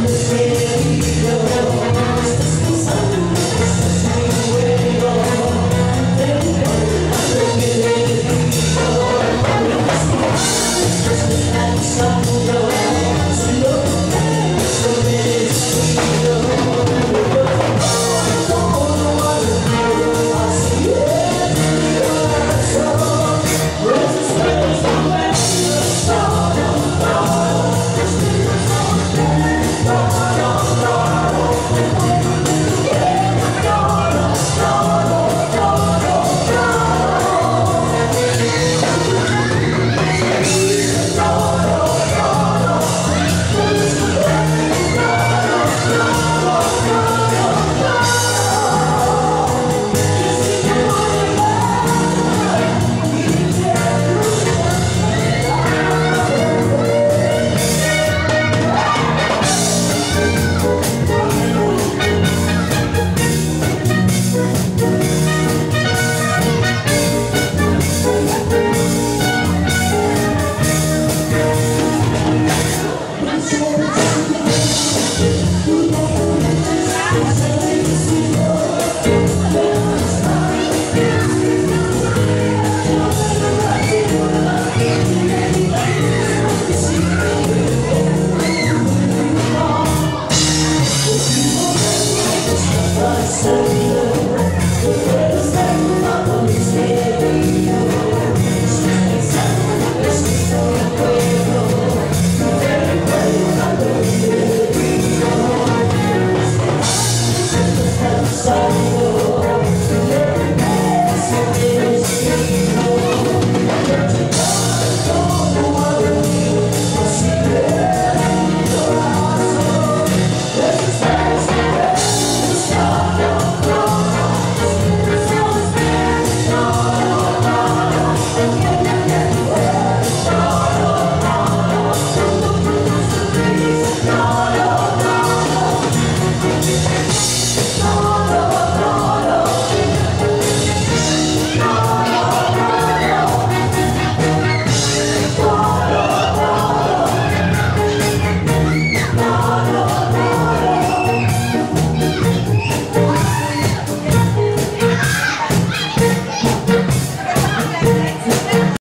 the you.